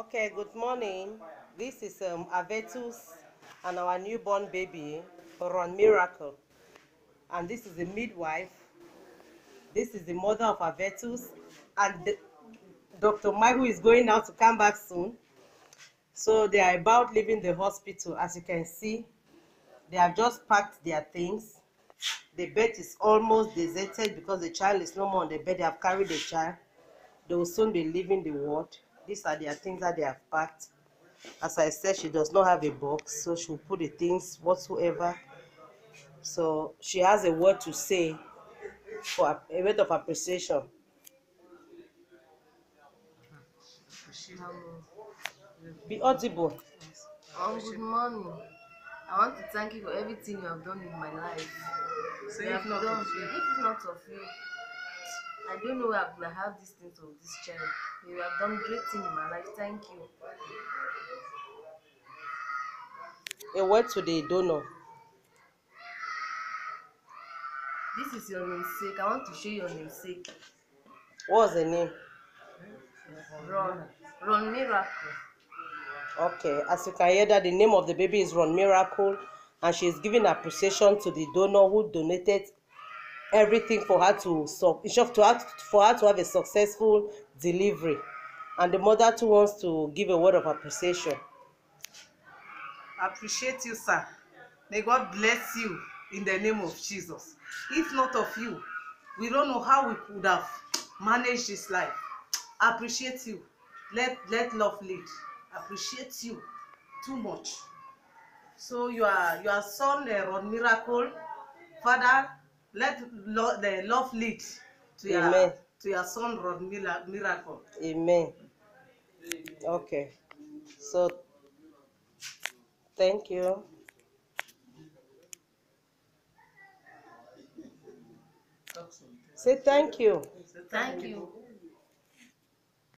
Okay, good morning. This is um, Avetus and our newborn baby, Ron Miracle. And this is the midwife. This is the mother of Avetus. And the, Dr. Michael is going now to come back soon. So they are about leaving the hospital. As you can see, they have just packed their things. The bed is almost deserted because the child is no more on the bed. They have carried the child. They will soon be leaving the ward. These are their things that they have packed. As I said, she does not have a box, so she will put the things whatsoever. So she has a word to say for a word of appreciation. Be audible. Um, good morning. I want to thank you for everything you have done in my life. So You if have not done, of you. If not of you, I don't know where I could have these things of this child. You have done great thing in my life. Thank you. A word to the donor. This is your namesake. I want to show you your namesake. What's the name? Ron. Ron Miracle. Okay, as you can hear that the name of the baby is Ron Miracle and she is giving appreciation to the donor who donated everything for her to so in short to her, for her to have a successful delivery and the mother too wants to give a word of appreciation appreciate you, sir. May God bless you in the name of Jesus. If not of you, we don't know how we could have managed this life. Appreciate you. Let let love lead. Appreciate you too much. So you are your son uh, Ron Miracle, Father. Let lo- the love lead to your Amen. to your son Ron Mila- Miracle. amen okay so thank you say thank you Thank you.